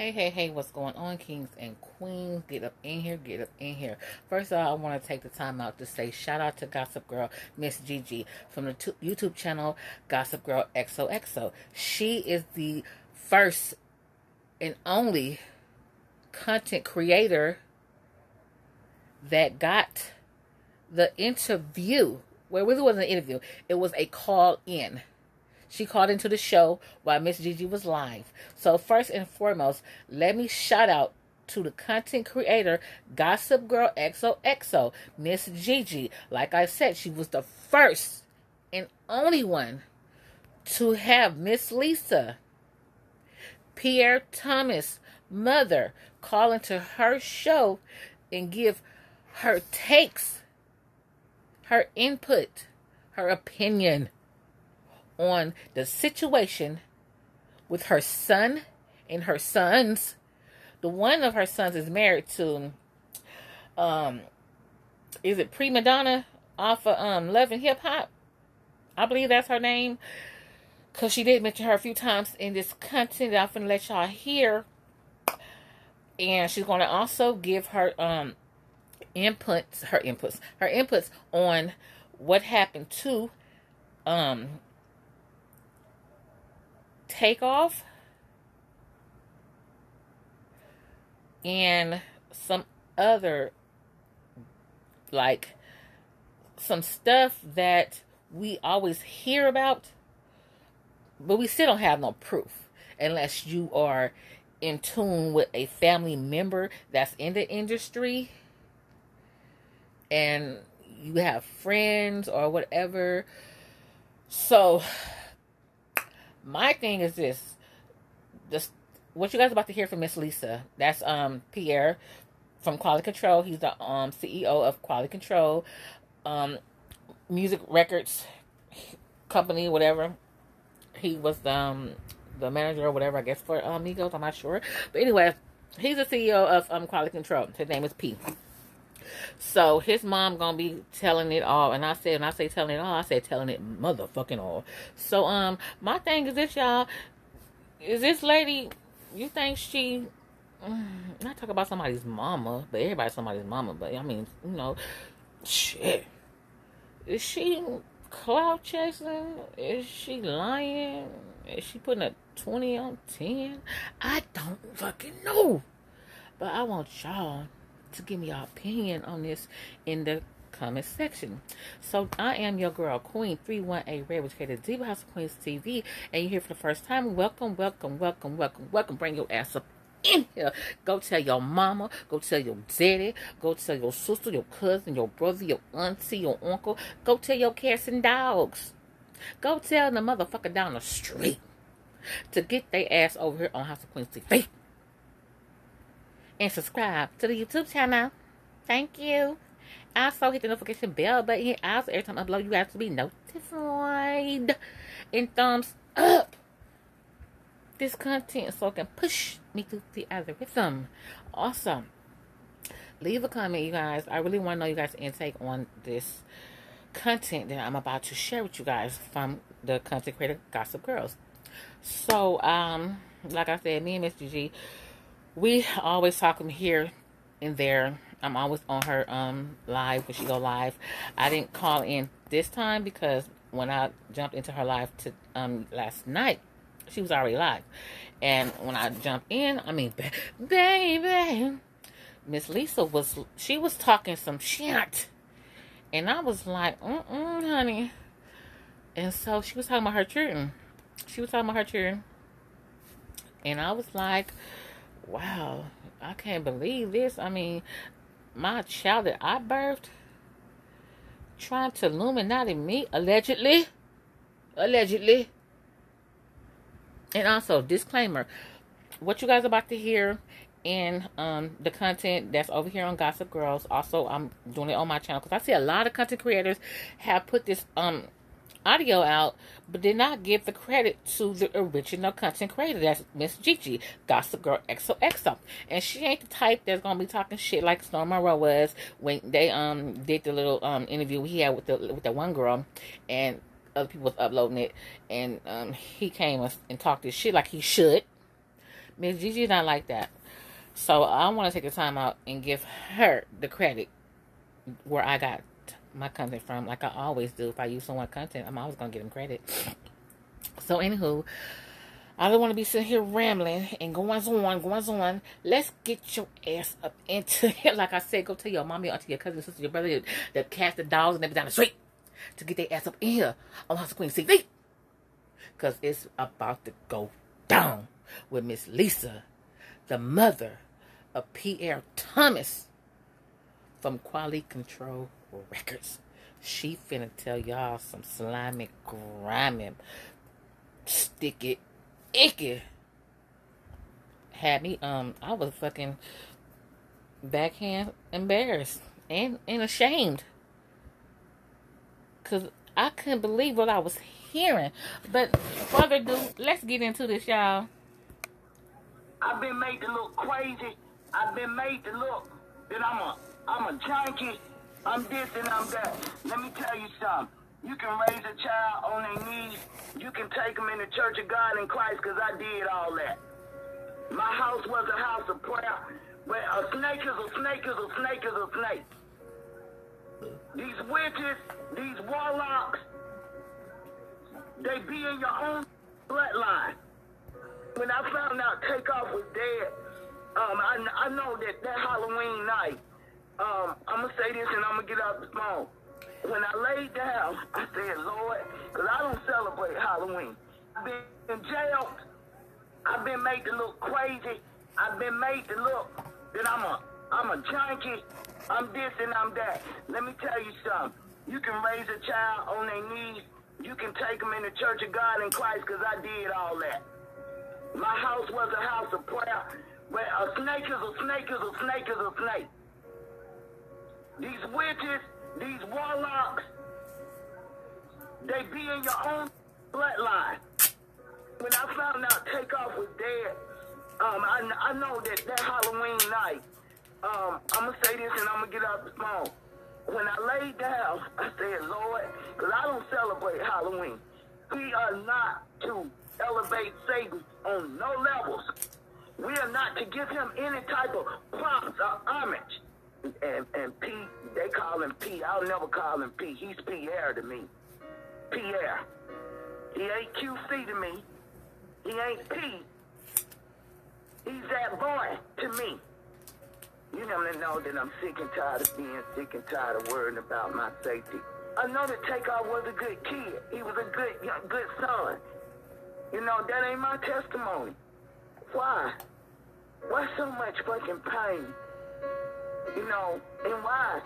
Hey, hey, hey, what's going on, kings and queens? Get up in here, get up in here. First of all, I want to take the time out to say shout out to Gossip Girl, Miss Gigi, from the YouTube channel Gossip Girl XOXO. She is the first and only content creator that got the interview. Well, it really wasn't an interview, it was a call in she called into the show while Miss Gigi was live. So first and foremost, let me shout out to the content creator Gossip Girl XOXO, Miss Gigi. Like I said, she was the first and only one to have Miss Lisa, Pierre Thomas, mother, call into her show and give her takes, her input, her opinion on the situation with her son and her sons. The one of her sons is married to um is it prima donna off of um Love and Hip Hop? I believe that's her name. Cause she did mention her a few times in this content that I'm gonna let y'all hear. And she's gonna also give her um inputs her inputs her inputs on what happened to um Takeoff and some other like some stuff that we always hear about but we still don't have no proof unless you are in tune with a family member that's in the industry and you have friends or whatever. So my thing is this: this what you guys about to hear from Miss Lisa. That's um Pierre from Quality Control. He's the um CEO of Quality Control, um, music records company, whatever. He was um the manager or whatever, I guess for um, Migos. I'm not sure, but anyway, he's the CEO of um Quality Control. His name is P. So his mom gonna be telling it all, and I said, and I say telling it all, I said telling it motherfucking all. So um, my thing is this, y'all, is this lady? You think she? Not talk about somebody's mama, but everybody's somebody's mama. But I mean, you know, shit. Is she cloud chasing? Is she lying? Is she putting a 20 on 10? I don't fucking know. But I want y'all to give me your opinion on this in the comment section. So I am your girl, Queen 318 Red, which created Diva House of Queens TV, and you're here for the first time. Welcome, welcome, welcome, welcome, welcome. Bring your ass up in here. Go tell your mama, go tell your daddy, go tell your sister, your cousin, your brother, your auntie, your uncle. Go tell your cats and dogs. Go tell the motherfucker down the street to get their ass over here on House of Queens TV and subscribe to the YouTube channel. Thank you. Also, hit the notification bell button. Also, every time I upload, you have to be notified. And thumbs up this content so it can push me to the algorithm. Also, leave a comment, you guys. I really want to know you guys' intake on this content that I'm about to share with you guys from the content creator Gossip Girls. So, um, like I said, me and Miss Gigi we always talk talking here and there. I'm always on her um live when she go live. I didn't call in this time because when I jumped into her live to um last night, she was already live. And when I jumped in, I mean, baby, Miss Lisa was she was talking some shit, and I was like, mm mm, honey. And so she was talking about her children. She was talking about her children, and I was like, wow, I can't believe this. I mean, my child that I birthed trying to Illuminati me, allegedly. Allegedly. And also, disclaimer what you guys about to hear in um, the content that's over here on Gossip Girls. Also, I'm doing it on my channel because I see a lot of content creators have put this um audio out, but did not give the credit to the original content creator. That's Miss Gigi, Gossip Girl XOXO. And she ain't the type that's gonna be talking shit like Storm Monroe was when they um did the little um interview he had with the with the one girl and other people was uploading it and um he came and talked this shit like he should. Miss Gigi not like that. So I want to take the time out and give her the credit where I got my content from, like I always do. If I use someone content, I'm always gonna give them credit. So anywho, I don't want to be sitting here rambling and going on, going on. Let's get your ass up into it. Like I said, go tell your mommy, your auntie, your cousin, your sister, your brother that cast the dogs and everything down the street to get their ass up in here on House of Queen TV. Because it's about to go down with Miss Lisa, the mother of Pierre Thomas from Quality Control Records. She finna tell y'all some slimy, grimy, sticky, icky. Had me, um, I was fucking backhand embarrassed and, and ashamed. Cause I couldn't believe what I was hearing. But further ado, let's get into this, y'all. I've been made to look crazy. I've been made to look that I'm a I'm a junkie. I'm this and I'm that. Let me tell you something. You can raise a child on their knees. You can take them in the Church of God in Christ because I did all that. My house was a house of prayer. Where a snake is a snake is a snake is a snake. These witches, these warlocks, they be in your own bloodline. When I found out Takeoff was dead, um, I, I know that that Halloween night, um, I'm gonna say this and I'm gonna get out the phone. When I laid down, I said, Lord, because I don't celebrate Halloween. I've been jailed. I've been made to look crazy. I've been made to look that I'm a I'm a junkie. I'm this and I'm that. Let me tell you something. You can raise a child on their knees. You can take them in the Church of God in Christ because I did all that. My house was a house of prayer where a snake is a snake is a snake is a snake. These witches, these warlocks, they be in your own bloodline. When I found out Takeoff was dead, um, I, I know that that Halloween night, um, I'm to say this and I'm to get out the phone. When I laid down, I said, Lord, because I don't celebrate Halloween. We are not to elevate Satan on no levels. We are not to give him any type of props or homage. And, and P, they call him P. I'll never call him P. He's Pierre to me. Pierre. He ain't QC to me. He ain't P. He's that boy to me. You never know that I'm sick and tired of being sick and tired of worrying about my safety. I know that Takeoff was a good kid. He was a good, good son. You know, that ain't my testimony. Why? Why so much fucking pain? You know, and why?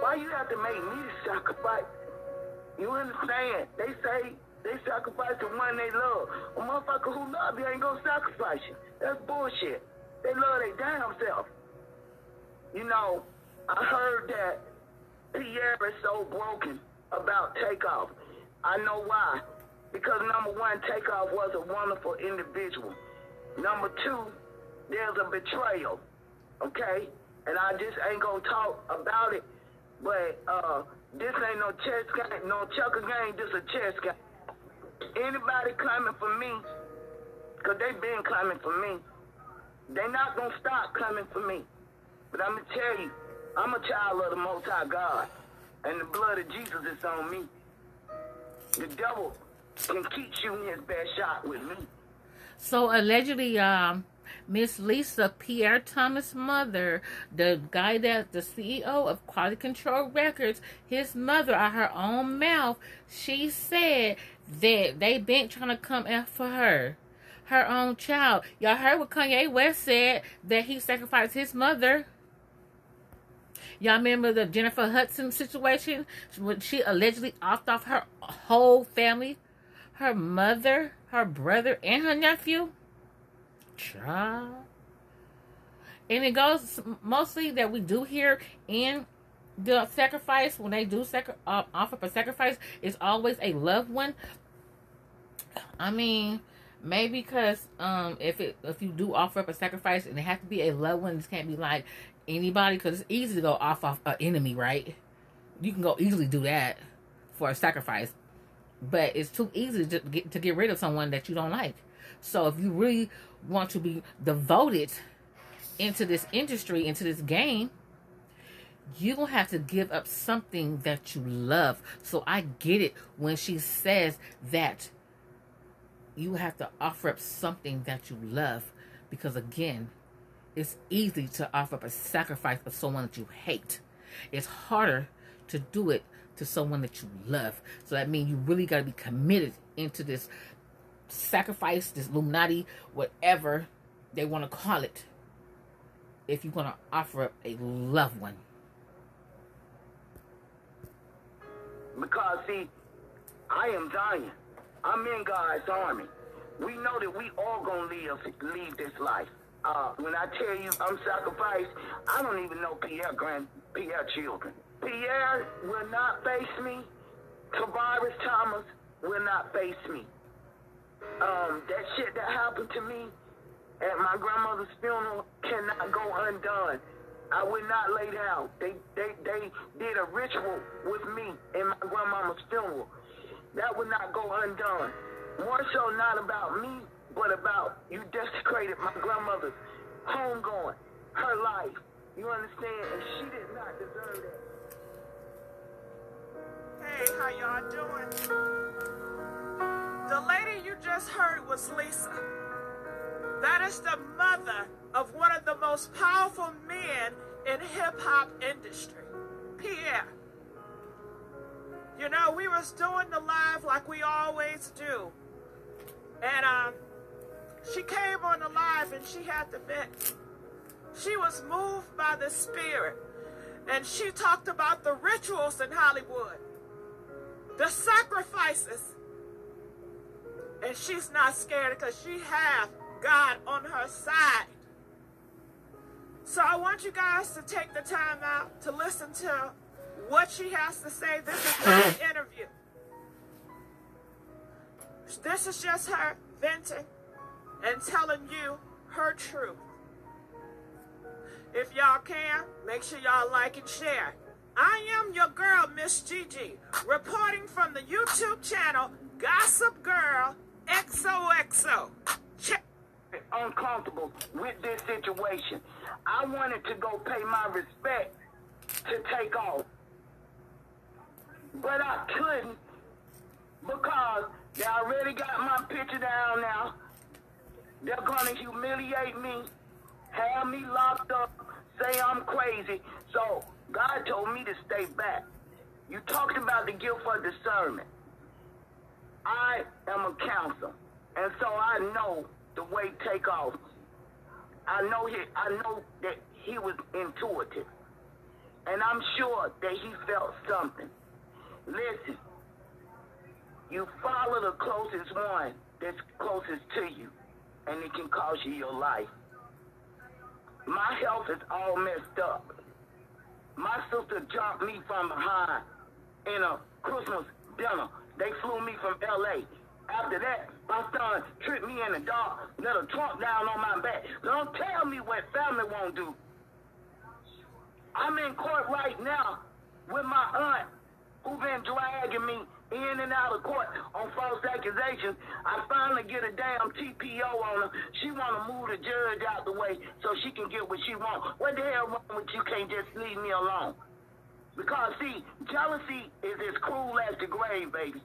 Why you have to make me sacrifice? You understand? They say they sacrifice the one they love. A motherfucker who love you ain't gonna sacrifice you. That's bullshit. They love their damn self. You know, I heard that Pierre is so broken about Takeoff. I know why. Because number one, Takeoff was a wonderful individual. Number two, there's a betrayal. Okay? And I just ain't gonna talk about it. But uh, this ain't no chess game, no checker game, just a chess game. Anybody coming for me, because they been coming for me, they not gonna stop coming for me. But I'm gonna tell you, I'm a child of the Most High God, and the blood of Jesus is on me. The devil can keep shooting his best shot with me. So allegedly, um, Miss Lisa Pierre Thomas' mother, the guy that the CEO of Quality Control Records, his mother, out her own mouth, she said that they been trying to come after her, her own child. Y'all heard what Kanye West said that he sacrificed his mother. Y'all remember the Jennifer Hudson situation when she allegedly offed off her whole family, her mother, her brother, and her nephew? Child. And it goes mostly that we do here in the sacrifice when they do sacri- uh, offer for sacrifice is always a loved one. I mean, maybe because um if it if you do offer up a sacrifice and it has to be a loved one, this can't be like anybody because it's easy to go off off an enemy, right? You can go easily do that for a sacrifice, but it's too easy to get to get rid of someone that you don't like. So if you really want to be devoted into this industry, into this game, you will have to give up something that you love. So I get it when she says that you have to offer up something that you love because again, it's easy to offer up a sacrifice of someone that you hate. It's harder to do it to someone that you love. So that means you really got to be committed into this sacrifice, this Illuminati, whatever they want to call it, if you're going to offer up a loved one. Because, see, I am dying. I'm in God's army. We know that we all gonna leave leave this life. Uh, when I tell you I'm sacrificed, I don't even know Pierre grand Pierre children. Pierre will not face me. Tavares Thomas will not face me. Um, that shit that happened to me at my grandmother's funeral cannot go undone. I would not lay down. They they they did a ritual with me in my grandmama's funeral. That would not go undone. More so not about me, but about you desecrated my grandmother's homegoing, her life. You understand? And she did not deserve that. Hey, how y'all doing? The lady you just heard was Lisa. That is the mother of one of the most powerful men in hip hop industry, Pierre. You know, we was doing the live like we always do. And um, she came on the live and she had the vent. She was moved by the spirit. And she talked about the rituals in Hollywood, the sacrifices. And she's not scared because she has God on her side. So I want you guys to take the time out to listen to what she has to say. This is not an mm. interview. This is just her venting and telling you her truth. If y'all can, make sure y'all like and share. I am your girl, Miss Gigi, reporting from the YouTube channel Gossip Girl XOXO. Check. Uncomfortable with this situation. I wanted to go pay my respect to Takeoff. But I couldn't because they already got my picture down now. They're gonna humiliate me, have me locked up, say I'm crazy. So God told me to stay back. You talked about the gift of discernment. I am a counselor, and so I know the way Takeoff. I know he, I know that he was intuitive, and I'm sure that he felt something. Listen, you follow the closest one that's closest to you, and it can cost you your life. My health is all messed up. My sister jumped me from behind in a Christmas dinner. They flew me from L.A. After that, my son tripped me in the dark, let a trunk down on my back. Don't tell me what family won't do. I'm in court right now with my aunt who been dragging me in and out of court on false accusations. I finally get a damn TPO on her. She want to move the judge out the way so she can get what she want. What the hell wrong with you can't just leave me alone? Because, see, jealousy is as cruel as the grave, baby.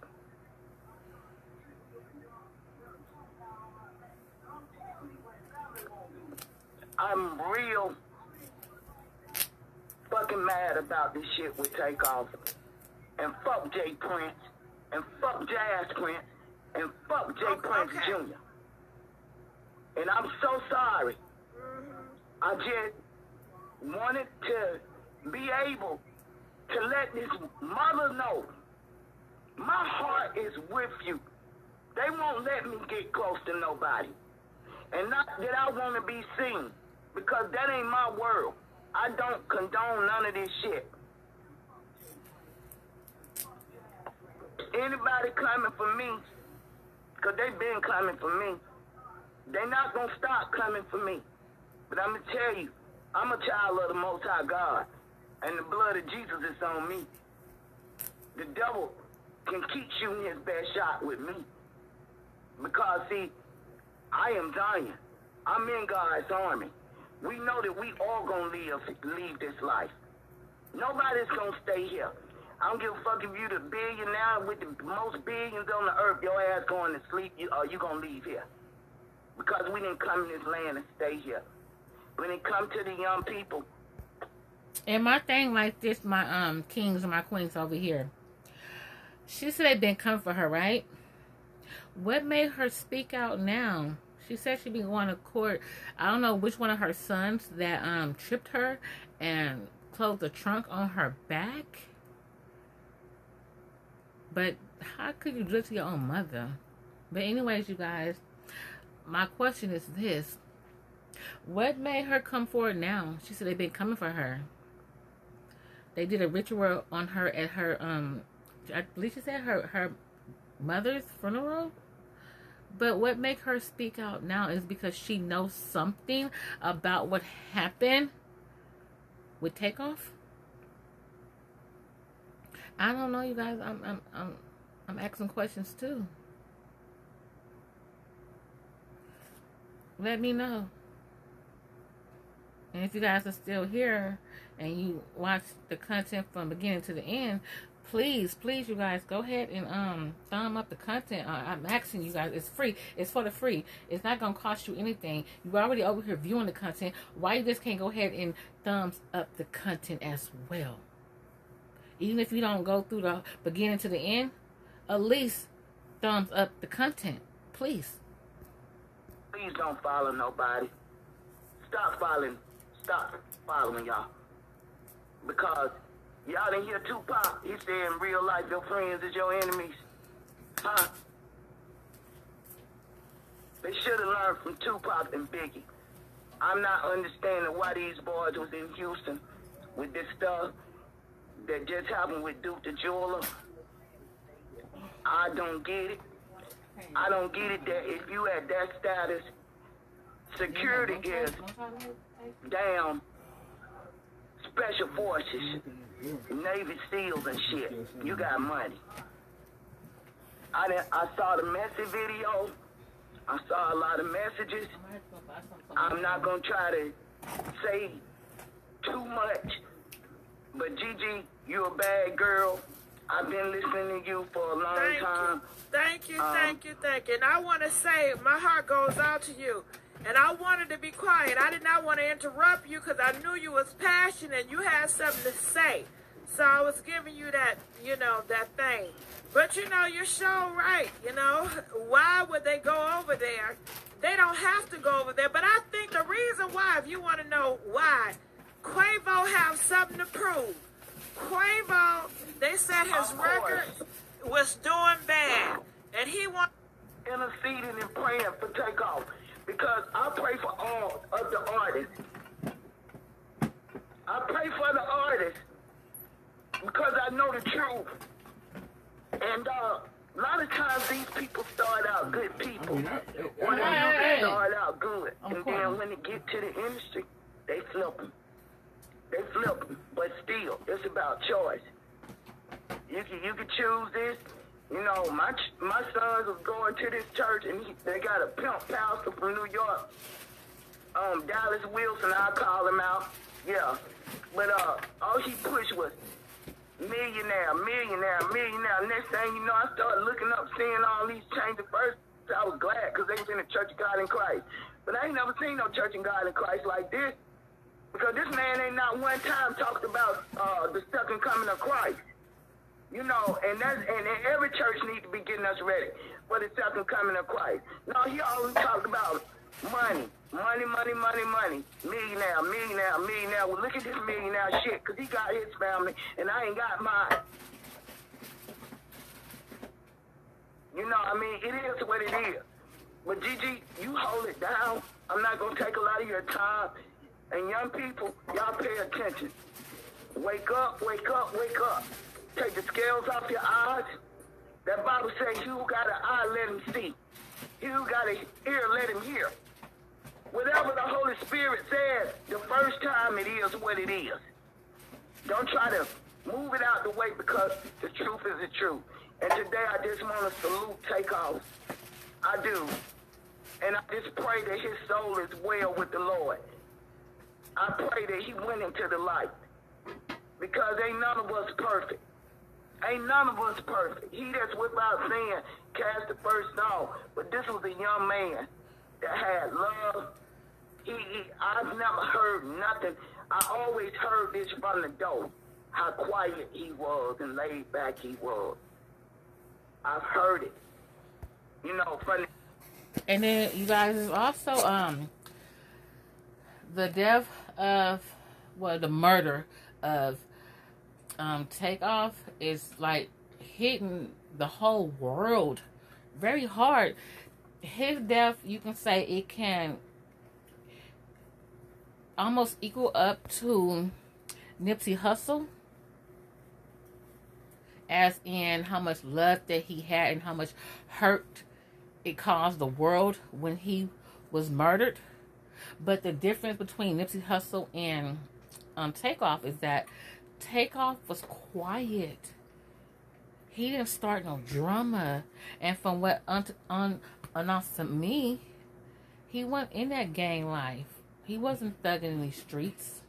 I'm real fucking mad about this shit with Takeoff. And fuck J. Prince. And fuck Jas Prince. And fuck J. Okay. Prince Jr. And I'm so sorry. Mm-hmm. I just wanted to be able to let this mother know my heart is with you. They won't let me get close to nobody. And not that I want to be seen, because that ain't my world. I don't condone none of this shit. Anybody coming for me, because they been coming for me, they not going to stop coming for me. But I'm going to tell you, I'm a child of the Most High God, and the blood of Jesus is on me. The devil can keep shooting his best shot with me. Because, see, I am dying. I'm in God's army. We know that we all gonna leave leave this life. Nobody's gonna stay here. I don't give a fuck if you the billionaire with the most billions on the earth. Your ass going to sleep, you, or you gonna leave here because we didn't come in this land and stay here. When it come to the young people, And my thing like this, my um kings and my queens over here. She said they've been coming for her, right? What made her speak out now? She said she been going to court. I don't know which one of her sons that um tripped her and closed the trunk on her back. But how could you do to your own mother? But anyways, you guys, my question is this. What made her come forward now? She said they've been coming for her. They did a ritual on her at her um I believe she said her her mother's funeral. But what make her speak out now is because she knows something about what happened with takeoff. I don't know, you guys. I'm I'm I'm I'm asking questions too. Let me know. And if you guys are still here and you watch the content from beginning to the end, please, please, you guys, go ahead and um thumb up the content. Uh, I'm asking you guys, it's free. It's for the free. It's not gonna cost you anything. You're already over here viewing the content. Why you just can't go ahead and thumbs up the content as well? Even if you don't go through the beginning to the end, at least thumbs up the content, please. please don't follow nobody. Stop following. Stop following y'all. Because y'all didn't hear Tupac. He said in real life, your friends is your enemies. Huh? They should have learned from Tupac and Biggie. I'm not understanding why these boys was in Houston with this stuff that just happened with Duke the Jeweler. I don't get it. I don't get it that if you at that status, security is damn special forces, Navy SEALs and shit. You got money. I didn't, I saw the messy video. I saw a lot of messages. I'm not gonna try to say too much, but Gigi, you a bad girl. I've been listening to you for a long Thank time. you. Thank you, Um, thank you, thank you. And I want to say, my heart goes out to you. And I wanted to be quiet. I did not want to interrupt you because I knew you was passionate and you had something to say. So I was giving you that, you know, that thing. But you know, you're so right. You know, why would they go over there? They don't have to go over there. But I think the reason why, if you want to know why, Quavo have something to prove. Quavo, they said his record was doing bad, and he want. interceding and praying for takeoff because I pray for all of the artists. I pray for the artists because I know the truth. And uh, a lot of times these people start out good people. When they Hey. start out good, Of and then when they get to the industry, they flip them. They flip them. But still, it's about choice. You can you can choose this. You know, my ch- my sons was going to this church and he, they got a pimp pastor from New York. Um, Dallas Wilson, I call him out. Yeah, but uh, all he pushed was millionaire, millionaire, millionaire. Next thing you know, I started looking up, seeing all these changes. First, I was glad because they was in the Church of God in Christ. But I ain't never seen no Church of God in Christ like this. Because this man ain't not one time talked about uh, the second coming of Christ. You know, and that's and, and every church needs to be getting us ready for the second coming of Christ. No, he always talked about money, money, money, money, money, millionaire, millionaire, millionaire. Well, look at this millionaire shit, cause he got his family and I ain't got mine. You know, I mean, it is what it is. But Gigi, you hold it down. I'm not gonna take a lot of your time. And young people, y'all pay attention. Wake up, wake up, wake up. Take the scales off your eyes. That Bible says, "He who got an eye, let him see. Who got an ear, let him hear." Whatever the Holy Spirit says, the first time it is what it is. Don't try to move it out the way because the truth is the truth. And today I just want to salute Takeoff. I do. And I just pray that his soul is well with the Lord. I pray that he went into the light. Because ain't none of us perfect. Ain't none of us perfect. He that's without sin cast the first stone. But this was a young man that had love. He, he I've never heard nothing. I always heard this from the door. How quiet he was and laid back he was. I've heard it. You know, from And then you guys also um the death of well the murder of um takeoff is like hitting the whole world very hard. His death you can say it can almost equal up to Nipsey Hussle as in how much love that he had and how much hurt it caused the world when he was murdered. But the difference between Nipsey Hussle and um, Takeoff is that Takeoff was quiet. He didn't start no drama, and from what un- un- announced to me, he wasn't in that gang life. He wasn't thugging in these streets.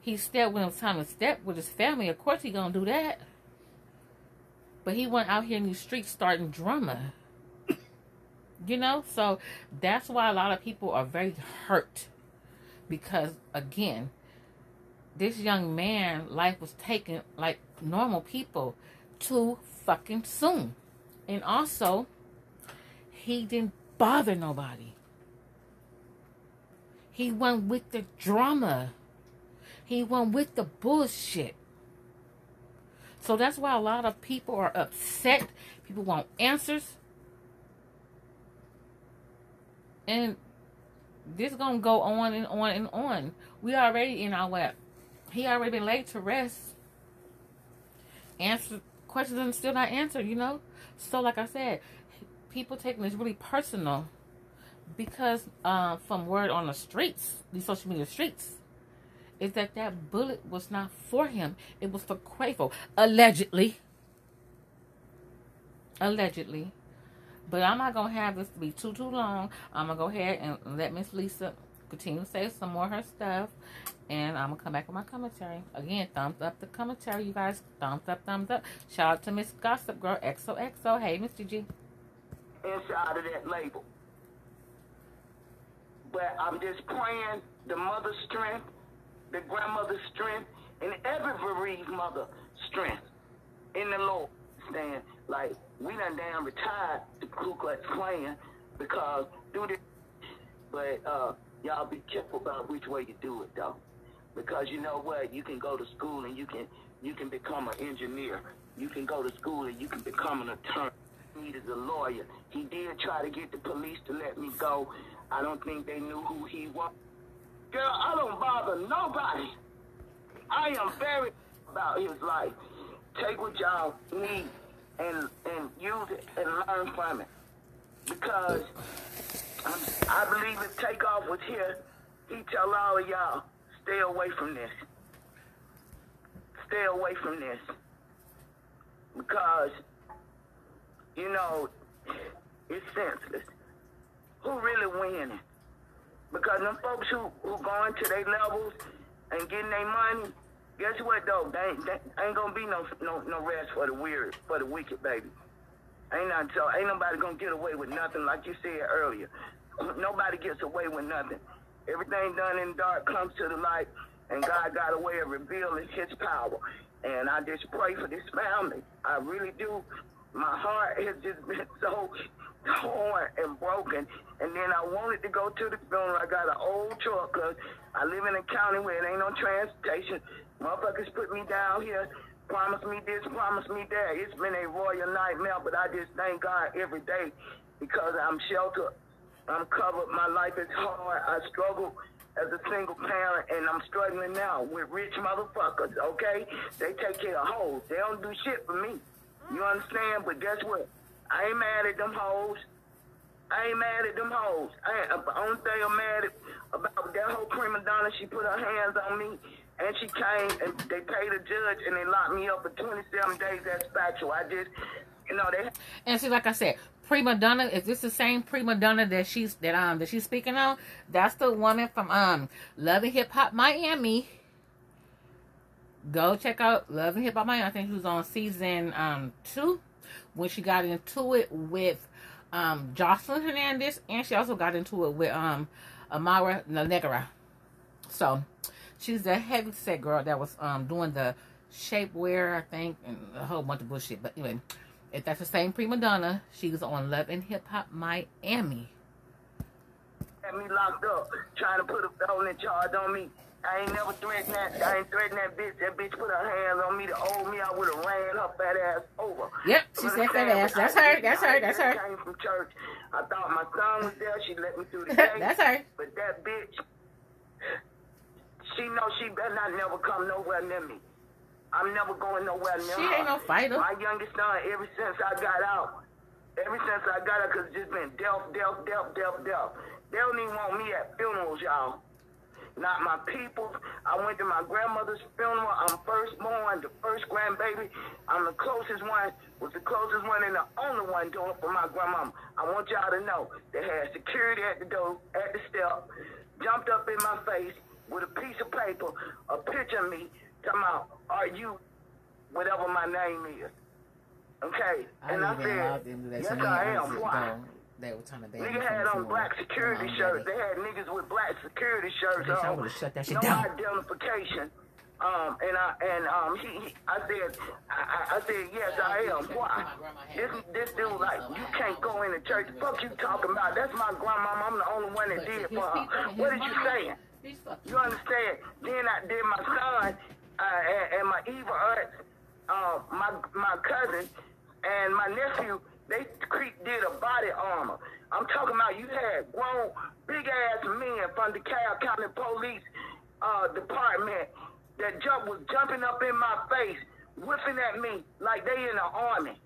He stepped when it was time to step with his family. Of course, he gonna do that. But he went out here in these streets starting drama. You know, so that's why a lot of people are very hurt because again, this young man life was taken like normal people too fucking soon. And also, he didn't bother nobody. He went with the drama. He went with the bullshit. So that's why a lot of people are upset. People want answers. And this gonna go on and on and on. We already in our web. He already been laid to rest. Answer questions and still not answered, you know? So like I said, people taking this really personal because uh, from word on the streets, these social media streets, is that that bullet was not for him. It was for Quavo, allegedly. Allegedly. But I'm not going to have this to be too, too long. I'm going to go ahead and let Miss Lisa continue to say some more of her stuff. And I'm going to come back with my commentary. Again, thumbs up the commentary, you guys. Thumbs up, thumbs up. Shout out to Miss Gossip Girl, XOXO. Hey, Miss GG. Inside of that label. But I'm just praying the mother's strength, the grandmother's strength, and every bereaved mother strength in the Lord. Stand like we done damn retired the Ku Klux Klan because do this. But uh, y'all be careful about which way you do it though, because you know what? You can go to school and you can you can become an engineer. You can go to school and you can become an attorney. He is a lawyer. He did try to get the police to let me go. I don't think they knew who he was. Girl, I don't bother nobody. I am very about his life. Take what y'all need and and use it and learn from it. Because I believe if Takeoff was here, he'd tell all of y'all, stay away from this. Stay away from this. Because, you know, it's senseless. Who really winning? Because them folks who, who going to their levels and getting their money, guess what though? They ain't, they ain't gonna be no no no rest for the weird, for the wicked, baby. Ain't not so ain't nobody gonna get away with nothing like you said earlier. Nobody gets away with nothing. Everything done in the dark comes to the light, and God got a way of revealing His power. And I just pray for this family. I really do. My heart has just been so torn and broken. And then I wanted to go to the funeral. I got an old truck 'cause I live in a county where it ain't no transportation. Motherfuckers put me down here, promise me this, promise me that. It's been a royal nightmare, but I just thank God every day because I'm sheltered. I'm covered. My life is hard. I struggle as a single parent, and I'm struggling now with rich motherfuckers, okay? They take care of hoes. They don't do shit for me. You understand? But guess what? I ain't mad at them hoes. I ain't mad at them hoes. I ain't, only thing I'm mad at about that whole prima donna, she put her hands on me, and she came, and they paid a judge, and they locked me up for 27 days. That's factual. I just, you know, they... And see, like I said, prima donna is this the same prima donna that she's that um that she's speaking on that's the woman from um love and hip hop miami go check out love and hip hop miami i think she was on season um two when she got into it with um Joseline Hernandez and she also got into it with um amara negra so she's the heavy set girl that was um doing the shapewear i think and a whole bunch of bullshit but anyway if that's the same prima donna, she was on Love and Hip Hop Miami. Had me locked up, trying to put a felon in charge on me. I ain't never threatened that. I ain't threatened that bitch. That bitch put her hands on me to hold me. I would have ran her fat ass over. Yep, she said fat ass. That's her. That's her. That's her. Came from church. I thought my son was there. She let me through the gate. That's her. But that bitch, she know she better not never come nowhere near me. I'm never going nowhere near She her. She ain't no fighter. My youngest son, ever since I got out, ever since I got out, cause it's just been death, death, death, death, death. They don't even want me at funerals, y'all. Not my people. I went to my grandmother's funeral. I'm firstborn, the first grandbaby. I'm the closest one, was the closest one and the only one doing it for my grandmama. I want y'all to know they had security at the door, at the step, jumped up in my face with a piece of paper, a picture of me, talking about, are you whatever my name is? Okay. and I said, yes, I am. Why? They were trying to Nigga had on black security shirts. They had niggas with black security shirts I on. shut that shit no down. identification. Um, and I and um, he, he I said, I, I I said, yes, I am. Why? This this dude like, you can't go in the church. Fuck you talking about? That's my grandma. I'm the only one that did it for her. What are you saying? You understand? Then I did my son uh, and, and my evil aunt, uh, my my cousin, and my nephew. They did a body armor. I'm talking about you had grown big ass men from the DeKalb County Police uh, Department that jump was jumping up in my face, whipping at me like they in the army,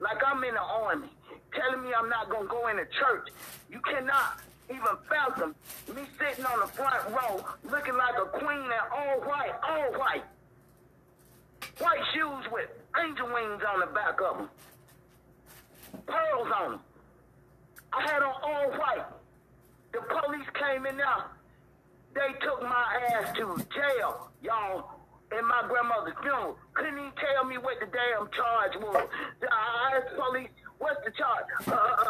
like I'm in the army, telling me I'm not gonna go in the church. You cannot even fathom me sitting on the front row looking like a queen in all white, all white. White shoes with angel wings on the back of them. Pearls on them. I had on all white. The police came in there. They took my ass to jail, y'all, in my grandmother's funeral. Couldn't even tell me what the damn charge was. I asked the police, what's the charge? Uh, uh,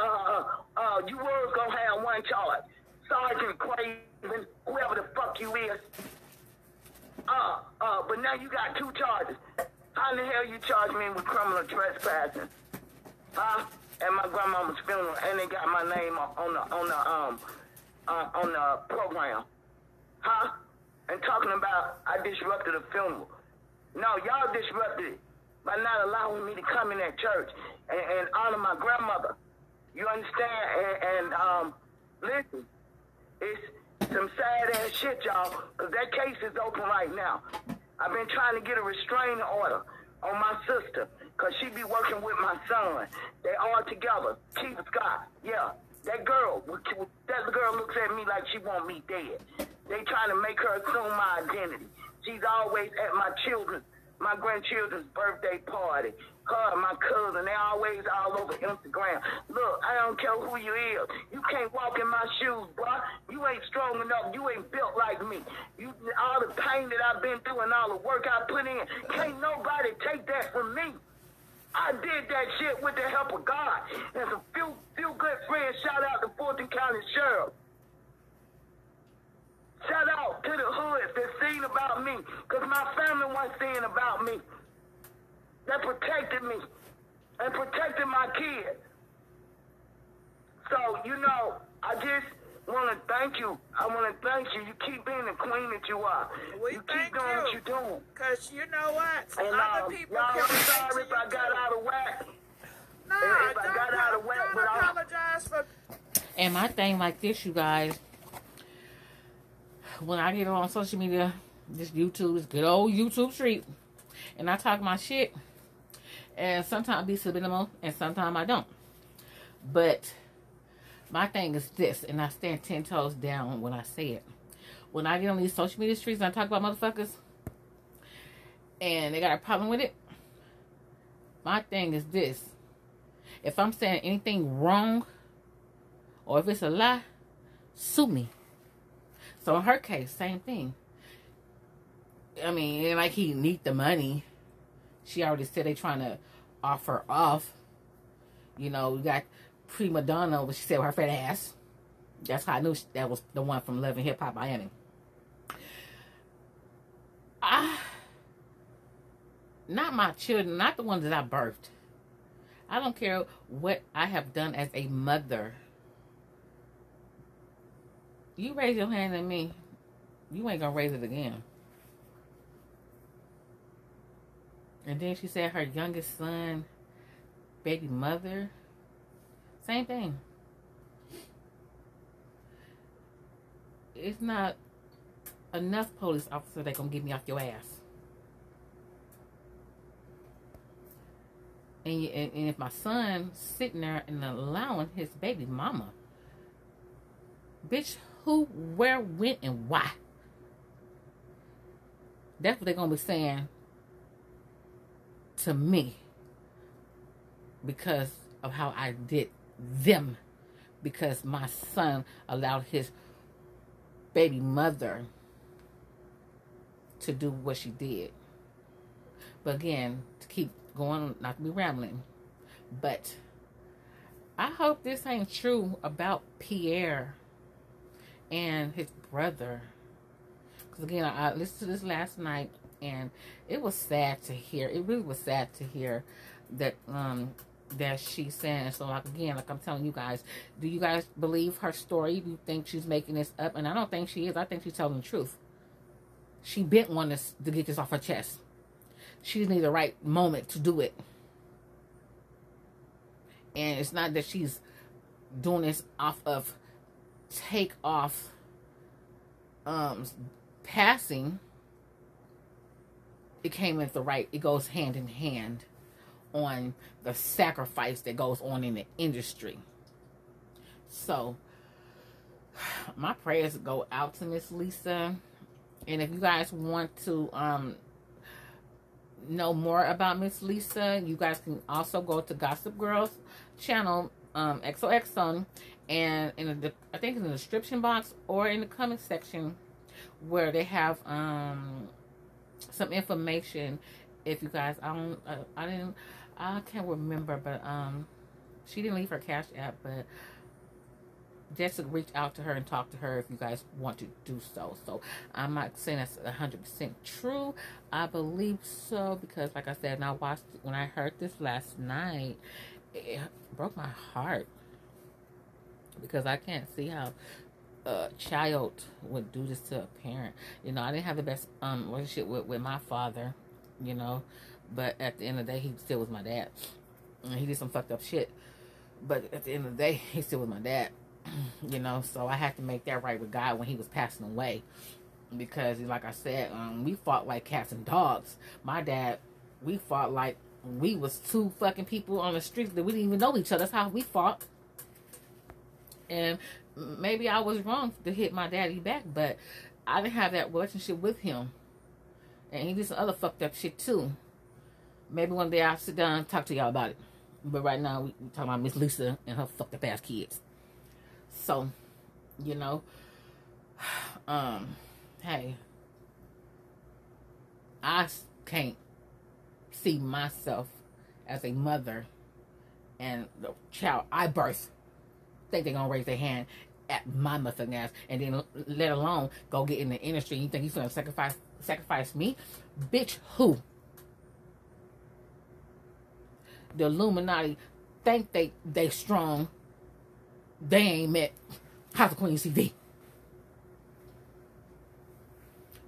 uh, uh, you was gonna have one charge. Sergeant Craven, whoever the fuck you is. Uh, uh, but now you got two charges. How in the hell you charge me with criminal trespassing? Huh? At my grandmama's funeral, and they got my name on the on the um uh, on the program, huh? And talking about I disrupted a funeral. No, y'all disrupted it by not allowing me to come in that church and, and honor my grandmother. You understand? And, and um, listen, it's some sad ass shit, y'all, because that case is open right now. I've been trying to get a restraining order on my sister, because she be working with my son. They all together. Chief Scott, yeah. That girl, that girl looks at me like she want me dead. They trying to make her assume my identity. She's always at my children, my grandchildren's birthday party. Her my cousin, they always all over Instagram. Look, I don't care who you is. You can't walk in my shoes, bruh. You ain't strong enough. You ain't built like me. You all the pain that I've been through and all the work I put in, can't nobody take that from me. I did that shit with the help of God. And some few few good friends. Shout out to Fulton County Sheriff. Shout out to the hood that seen about me, cause my family was seeing about me. That protected me and protected my kids. So you know, I just want to thank you. I want to thank you. You keep being the queen that you are. We you thank keep doing you. what you're doing. Cause you know what? And Other um, people y'all, can I'm sorry to if you I got too. out of whack. Nah, if I don't, got out of whack, don't but I'll- apologize for And my thing like this, you guys, when I get on social media, this YouTube, this good old YouTube street, and I talk my shit, and sometimes I be subliminal, and sometimes I don't. But my thing is this, and I stand ten toes down when I say it. When I get on these social media streets and I talk about motherfuckers, and they got a problem with it, my thing is this. If I'm saying anything wrong or if it's a lie, sue me. So in her case, same thing. I mean, like he need the money. She already said they trying to offer off. You know, we got prima donna, but she said her fat ass. That's how I knew that was the one from Love and Hip Hop Miami. I, not my children, not the ones that I birthed. I don't care what I have done as a mother. You raise your hand at me, you ain't gonna raise it again. And then she said her youngest son, baby mother, same thing. It's not enough police officer that gonna get me off your ass. And, and, and if my son sitting there and allowing his baby mama, bitch, who, where, when, and why? That's what they're gonna be saying to me because of how I did them. Because my son allowed his baby mother to do what she did. But again, to keep going, not to be rambling, but I hope this ain't true about Pierre and his brother. Because again, I, listened to this last night and it was sad to hear. It really was sad to hear that um that she's saying. So like again, like I'm telling you guys, do you guys believe her story? Do you think she's making this up? And I don't think she is. I think she's telling the truth. She bent one to, to get this off her chest. She didn't need the right moment to do it. And it's not that she's doing this off of take off um passing. It came at the right, it goes hand in hand on the sacrifice that goes on in the industry. So my prayers go out to Miss Lisa. And if you guys want to um, know more about Miss Lisa, you guys can also go to Gossip Girls channel, um, XOXO, and in the I think in the description box or in the comment section where they have um, some information. If you guys, I don't, uh, I didn't, I can't remember, but um, she didn't leave her cash app, but just reach out to her and talk to her if you guys want to do so. So I'm not saying that's 100% true. I believe so because, like I said, and I watched when I heard this last night, it broke my heart because I can't see how a child would do this to a parent. You know, I didn't have the best um relationship with, with my father, you know, but at the end of the day, he still was my dad. And he did some fucked up shit. But at the end of the day, he still was my dad. you know, so I had to make that right with God when he was passing away. Because, like I said, um, we fought like cats and dogs. My dad, we fought like we was two fucking people on the street that we didn't even know each other. That's how we fought. And maybe I was wrong to hit my daddy back, but I didn't have that relationship with him. And he did some other fucked up shit too. Maybe one day I'll sit down and talk to y'all about it. But right now, we talking about Miss Lisa and her fucked up ass kids. So, you know, um, hey, I can't see myself as a mother and the child I birth think they're gonna raise their hand at my motherfucking ass, and then let alone go get in the industry. You think he's gonna sacrifice sacrifice me, bitch? Who? The Illuminati think they they strong. They ain't met House of Queen TV.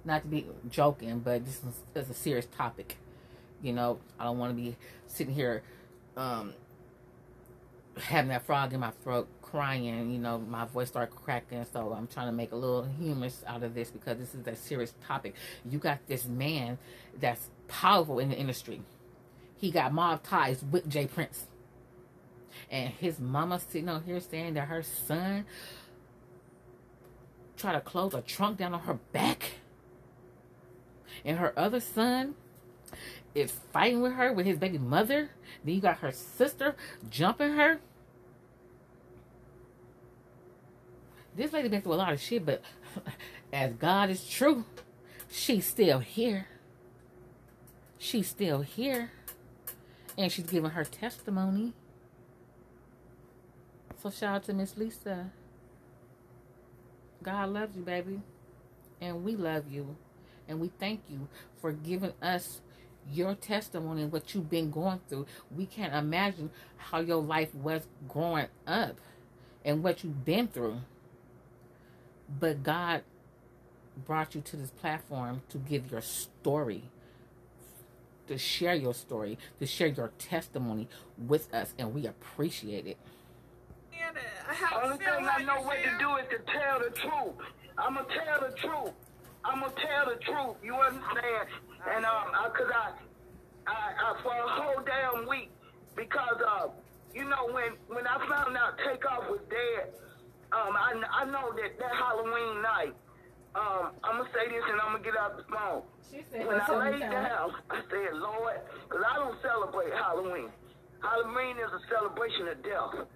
Not to be joking, but this is, this is a serious topic. You know, I don't want to be sitting here um, having that frog in my throat crying, you know, my voice started cracking. So I'm trying to make a little humorous out of this because this is a serious topic. You got this man that's powerful in the industry. He got mob ties with J Prince. And his mama sitting on here saying that her son tried to close a trunk down on her back. And her other son is fighting with her with his baby mother. Then you got her sister jumping her. This lady been through a lot of shit, but as God is true, she's still here. She's still here. And she's giving her testimony. So shout out to Miss Lisa. God loves you, baby. And we love you. And we thank you for giving us your testimony and what you've been going through. We can't imagine how your life was growing up and what you've been through. But God brought you to this platform to give your story, to share your story, to share your testimony with us, and we appreciate it. And, I have Only to thing how I know you what to do is to tell the truth. I'ma tell the truth. I'ma tell the truth. You understand? And um, I, cause I, I, I for a whole damn week, because uh, you know when when I found out Takeoff was dead, um, I I know that that Halloween night, um, I'm gonna say this and I'm gonna get out the phone. She said When I laid down, I said, Lord, because I don't celebrate Halloween. Halloween is a celebration of death.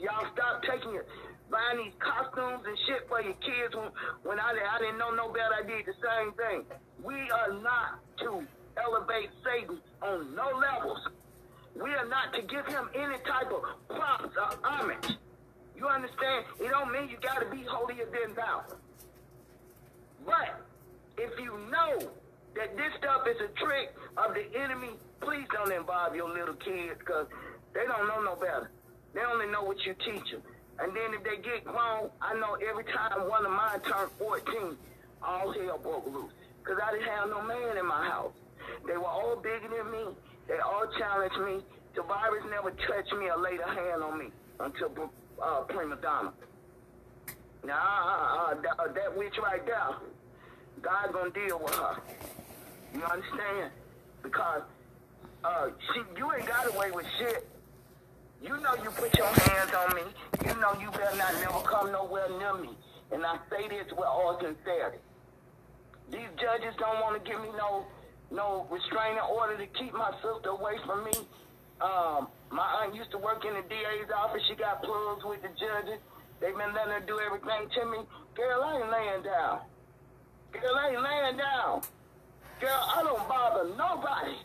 Y'all stop taking it, buying these costumes and shit for your kids. When, when I, I didn't know no better, I did the same thing. We are not to elevate Satan on no levels. We are not to give him any type of props or homage. You understand? It don't mean you got to be holier than thou. But if you know that this stuff is a trick of the enemy, please don't involve your little kids because they don't know no better. They only know what you teach them. And then if they get grown, I know every time one of mine turned 14, all hell broke loose. Because I didn't have no man in my house. They were all bigger than me. They all challenged me. The virus never touched me or laid a hand on me until uh, Prima Donna. Now, uh, uh, that, uh, that witch right there, God gonna deal with her. You understand? Because uh, she, you ain't got away with shit. You know you put your hands on me. You know you better not never come nowhere near me. And I say this with all sincerity. These judges don't want to give me no no restraining order to keep my sister away from me. Um, my aunt used to work in the DA's office. She got plugs with the judges. They've been letting her do everything to me. Girl, I ain't laying down. Girl, I ain't laying down. Girl, I don't bother nobody.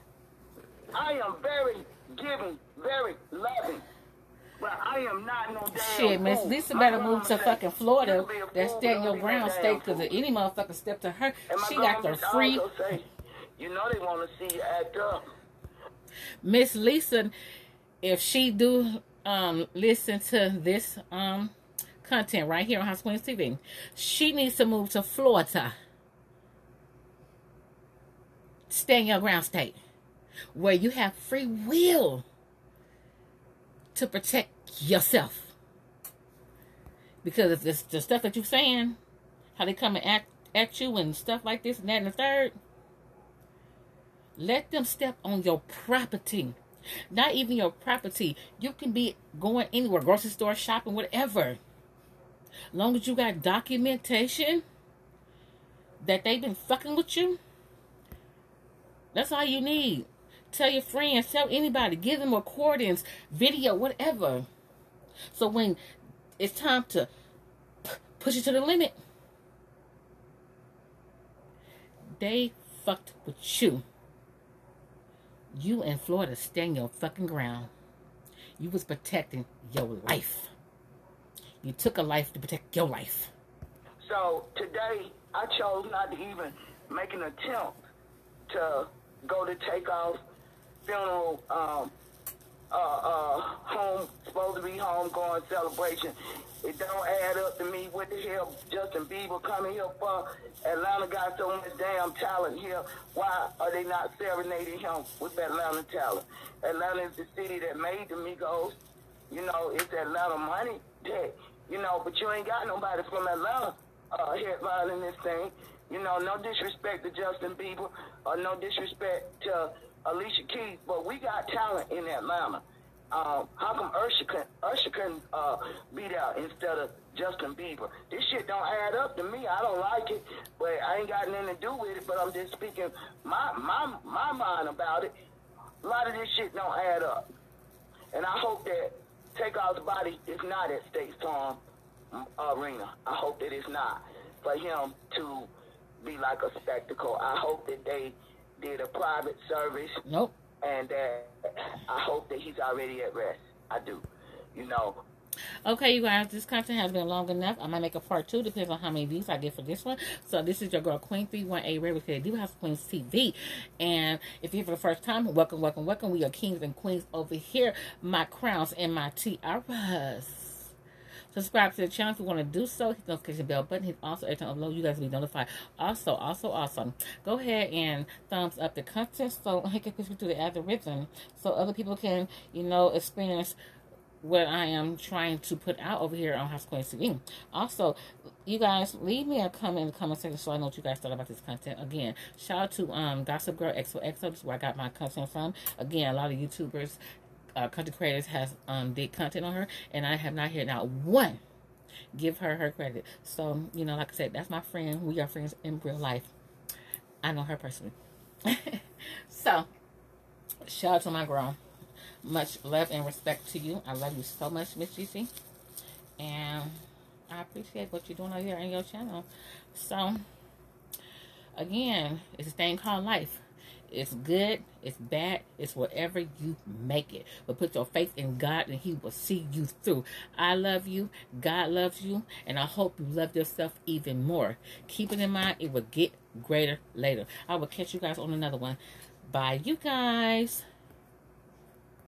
I am very giving, very loving. But I am not no damn Shit, Miss. Lisa better move to fucking Florida. "You be a That's don't your ground state because if any motherfucker step to her, she got the to free. say, you know they want to see you act up. Miss Lisa, if she do um listen to this um content right here on House Queens TV, she needs to move to Florida. Stay in your ground state. Where you have free will to protect yourself. Because if it's the stuff that you're saying, how they come and act at you and stuff like this and that and the third, let them step on your property. Not even your property. You can be going anywhere, grocery store, shopping, whatever. Long as you got documentation that they've been fucking with you, that's all you need. Tell your friends, tell anybody, give them recordings, video, whatever. So when it's time to push it to the limit, they fucked with you. You in Florida stand your fucking ground. You was protecting your life. You took a life to protect your life. So today, I chose not to even make an attempt to go to Takeoff funeral, um, uh, uh, home, supposed to be home going celebration. It don't add up to me. What the hell Justin Bieber coming here for? Atlanta got so much damn talent here. Why are they not serenading him with that Atlanta talent? Atlanta is the city that made the Migos. You know, it's Atlanta money that, you know, but you ain't got nobody from Atlanta uh, headlining this thing. You know, no disrespect to Justin Bieber or no disrespect to Alicia Keys, but we got talent in Atlanta. um, how come Usher Usher can uh, be there instead of Justin Bieber? This shit don't add up to me. I don't like it, but I ain't got nothing to do with it. But I'm just speaking my my my mind about it. A lot of this shit don't add up, and I hope that Takeoff's body is not at State Farm Arena. I hope that it's not for him to be like a spectacle. I hope that they did a private service. Nope and uh, I hope that he's already at rest. I do. You know. Okay, you guys, this content has been long enough. I might make a part two, depends on how many views I get for this one. So this is your girl Queen Three One Eight Ray with Diva House Queens TV. And if you're here for the first time, welcome, welcome, welcome. We are kings and queens over here. My crowns and my tiaras. Subscribe to the channel if you want to do so. Hit the notification bell button. Hit also every time I upload, you guys will be notified. Also, also, also, go ahead and thumbs up the content so I can push it through the algorithm so other people can, you know, experience what I am trying to put out over here on House Queens TV. Also, you guys leave me a comment in the comment section so I know what you guys thought about this content. Again, shout out to um Gossip Girl XOXO. This is where I got my content from. Again, a lot of YouTubers uh, content creators has um, did content on her, and I have not heard not one give her her credit. So you know, like I said, that's my friend. We are friends in real life. I know her personally. so shout out to my girl. Much love and respect to you. I love you so much, Miss GC. And I appreciate what you're doing over here on your channel. So, again, it's a thing called life. It's good, it's bad, it's whatever you make it. But put your faith in God and He will see you through. I love you, God loves you, and I hope you love yourself even more. Keep it in mind, it will get greater later. I will catch you guys on another one. Bye, you guys.